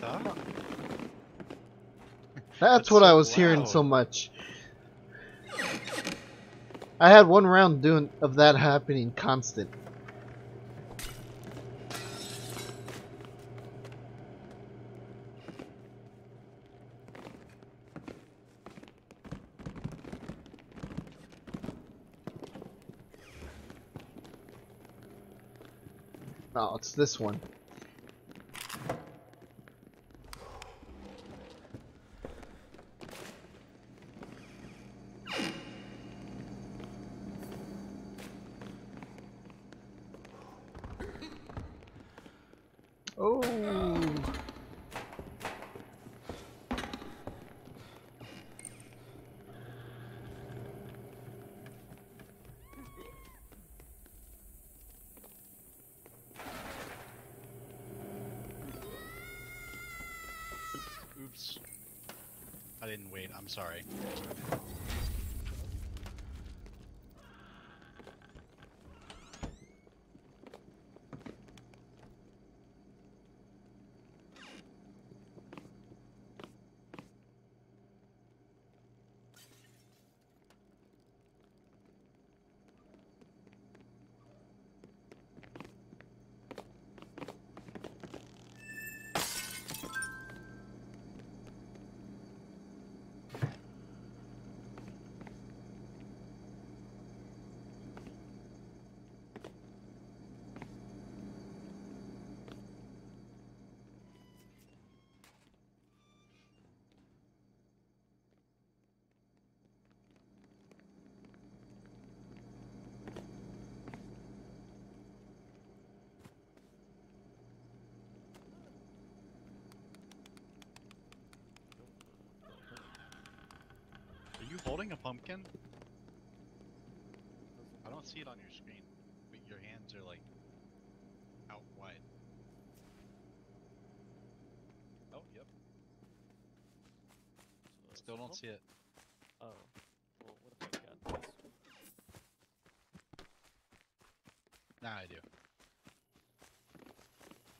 That's, That's what I so was hearing so much. I had one round doing of that happening constant. No, it's this one. Oh. Oops. I didn't wait. I'm sorry. Holding a pumpkin? I don't see it on your screen, but your hands are like out wide. Oh, yep. Still don't see it. Oh. Well, what if I got this? Now I do.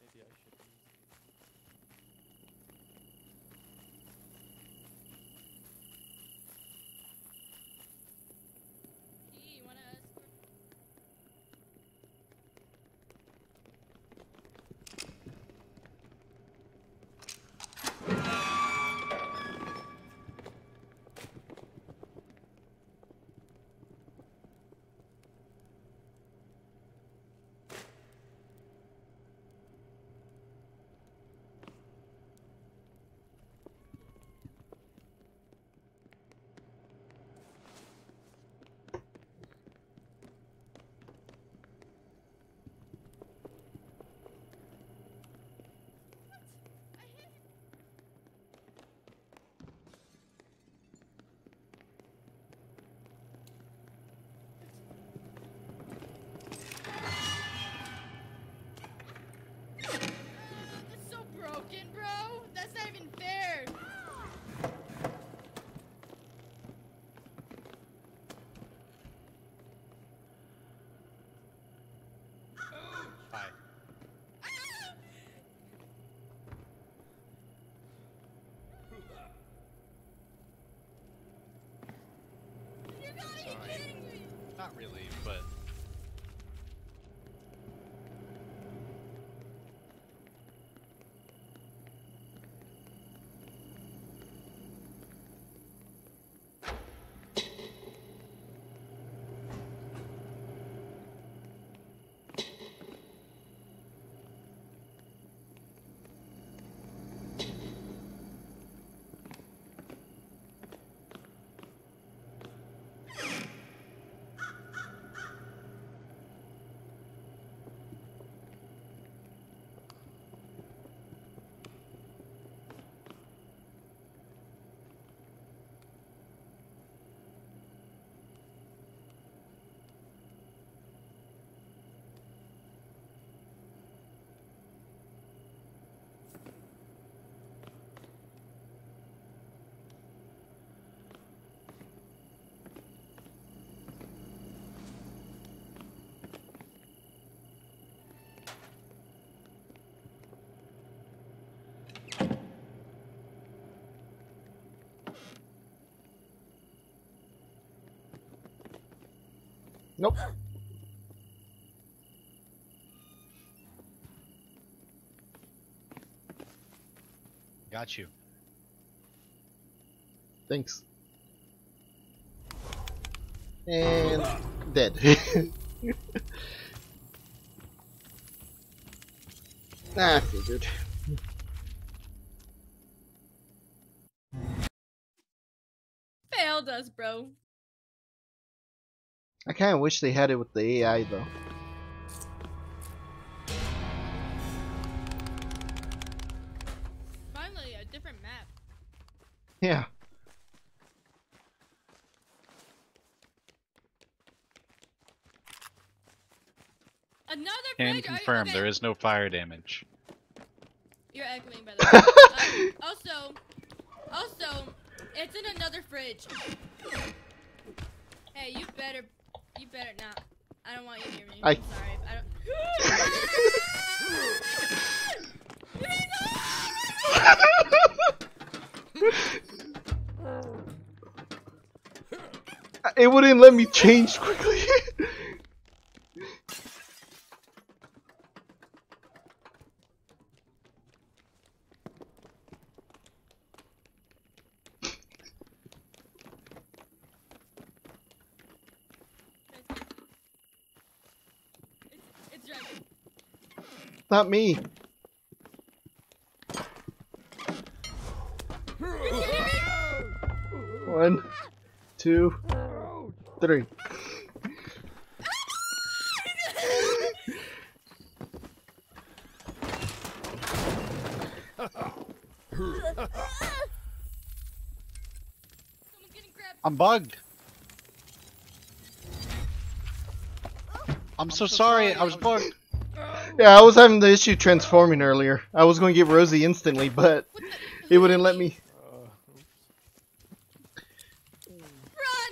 Maybe I should. you wanna escort I hit him. That's so broken, bro. That's not even fair. Bye. You gotta be Sorry. kidding me. Not really, but Nope. Got you. Thanks. And dead. ah, I figured. Failed us, bro. I kind of wish they had it with the AI though. Finally, a different map. Yeah. Another Can bridge? Confirm okay, there is no fire damage. You're echoing, by the way. um, also, also, it's in another fridge. Hey, you better, you better not. I don't want you near me. I- I'm sorry. I it wouldn't let me change quickly. Not me. One, two, three. I'm bugged. I'm so sorry. I was bugged. Yeah, I was having the issue transforming earlier. I was going to get Rosie instantly, but it wouldn't let me.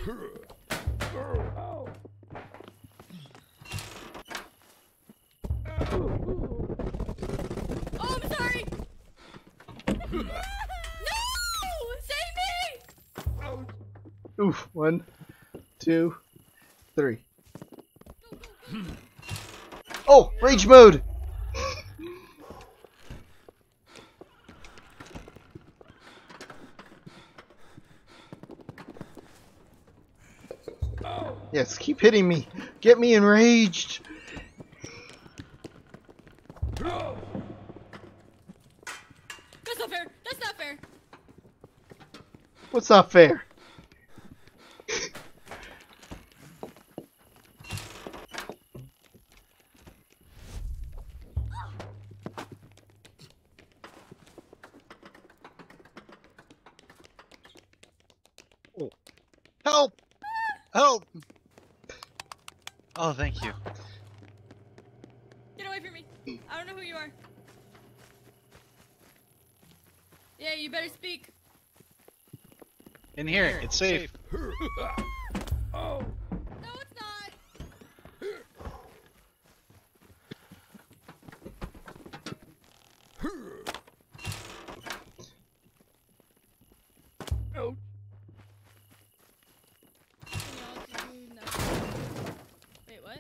Run! Oh, I'm sorry. no! Save me! Oof. One, two, three. Go, go, go. Oh, rage mode. Yes, keep hitting me. Get me enraged. That's not fair. That's not fair. What's not fair? Help! Help! Oh, thank you. Get away from me. I don't know who you are. Yeah, you better speak. In here, it's safe. No, it's not. Can y'all do nothing? Wait, what?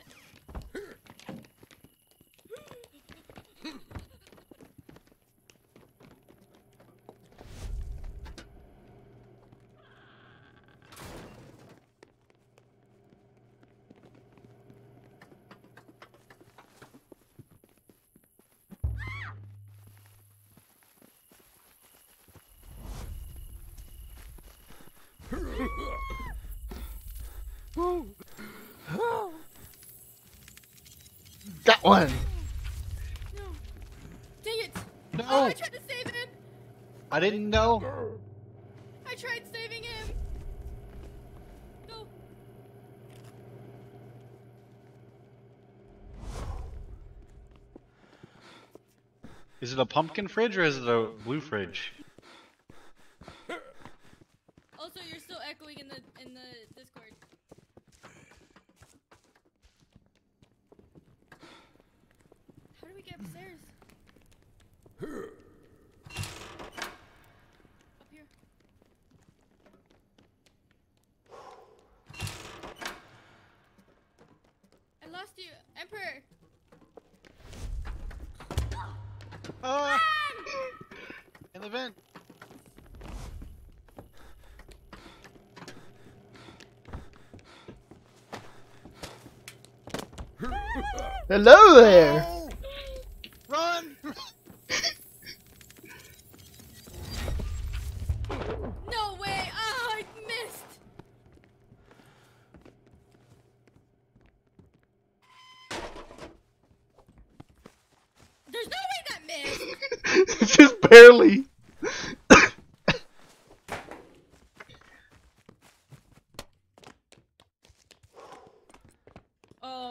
Got one. No. Dang it. No, Oh, I tried to save him. I didn't know. I tried saving him. Go. Is it a pumpkin fridge or is it a blue fridge? we get upstairs? Up here. I lost you, Emperor. Oh! In the vent. Hello there!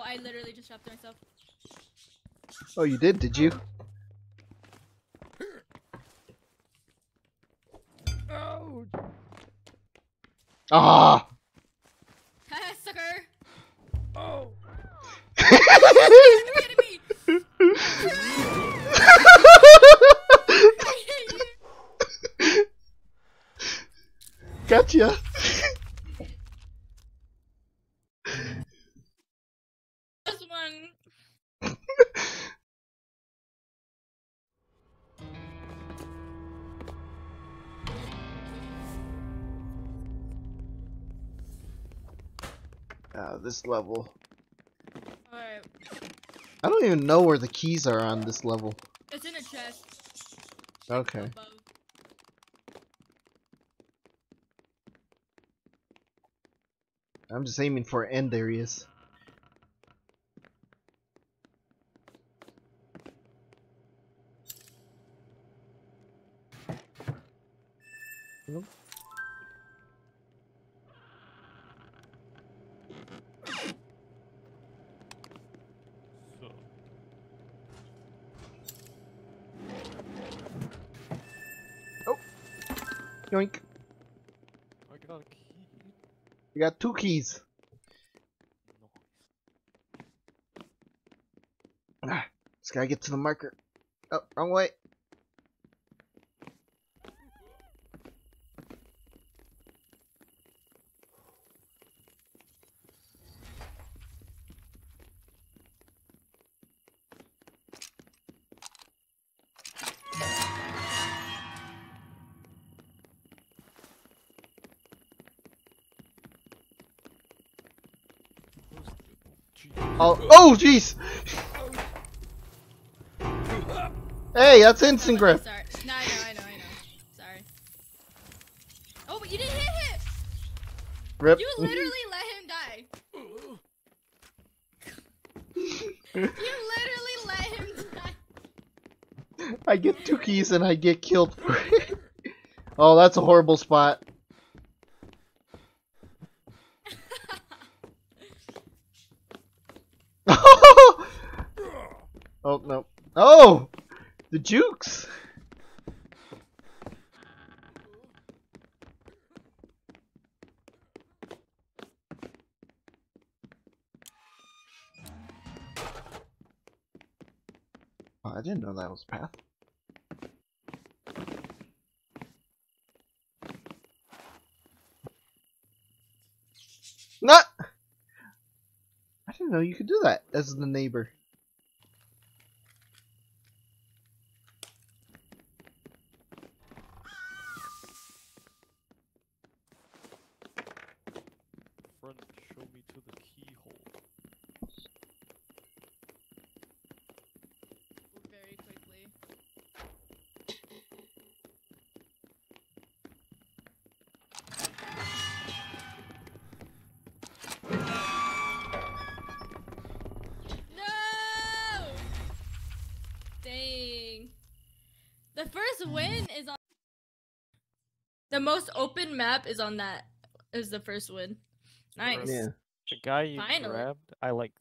I literally just shot myself. Oh, you did, did you? Ah! Haha, sucker! Oh! Look at me! gotcha. This level. Alright. I don't even know where the keys are on this level. It's in a chest Okay. above. I'm just aiming for end areas. Yoink. I got a key. We got two keys. Nice. Ah, just gotta get to the marker. Oh, wrong way. Gee. Oh, oh, jeez. Hey, that's instant Oh, grip. Sorry. No, I know, I know, I know. Sorry. Oh, but you didn't hit him! Rip. You literally let him die. You literally let him die. I get two keys and I get killed for it. Oh, that's a horrible spot. oh no. Oh, the jukes. Oh, I didn't know that was a path. Not. I didn't know you could do that as the neighbor. Friend, show me to the keyhole. Very quickly. No! Dang. The first win is on. The most open map is on that. Is the first one. Nice. Yeah. The guy you Finally. grabbed, I like